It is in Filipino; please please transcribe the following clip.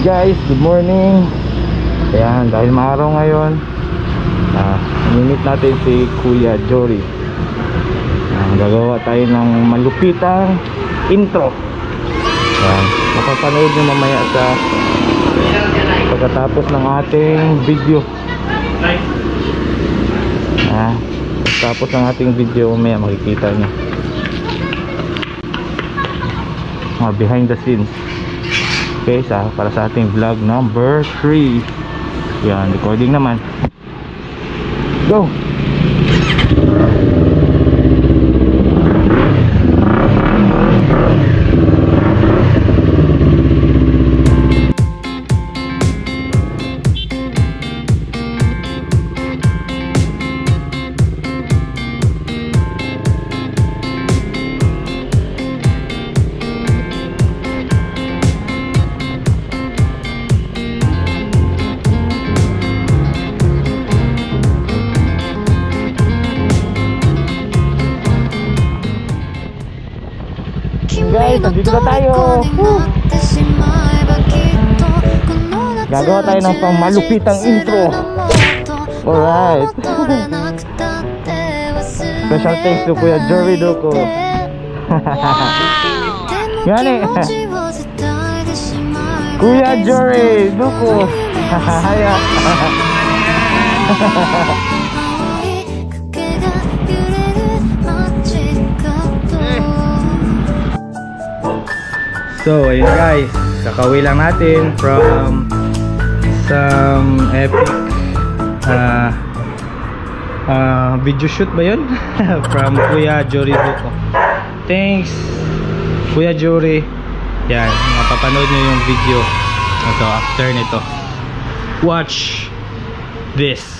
guys, good morning. Ayan, dahil maaraw ngayon uh, Minit natin si Kuya Jory. Ayan, Gagawa tayo ng malupitang intro. Ayan, mapapanood nyo mamaya sa Pagkatapos ng ating video. Ayan, Pagkatapos ng ating video mamaya makikita nyo. Mga behind the scenes okay sa para sa ating vlog number 3 yan recording naman. Go Guys, nandito na tayo. Woo! Gagawa tayo ng pangmalupitang intro. Alright. Special thanks to Kuya Jory Doko. Gani. Kuya Jory Doko. Haya. So, ayun guys, kakawi lang natin from some epic uh, uh, video shoot ba yun? from Kuya Jory Duko. Thanks, Kuya Jory. Yan, mapapanood nyo yung video ito after nito. Watch this.